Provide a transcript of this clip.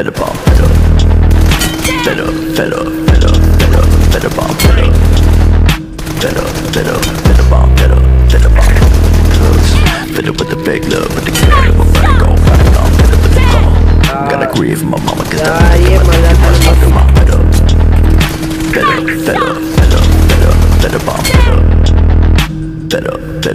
fed up, I'm fed up. Fed up, fed up, fed up, fed up, fed up, bomb. Close. fed up. Fed up, fed up, fed up, fed up, fed up, Fed up with the big love, with the care of a money gone, got it on, fed up with the call. Gotta grieve my mama, cause that Ah, my man, that's I'm fed up. Fed up, fed up, fed up, fed up, fed up, fed up.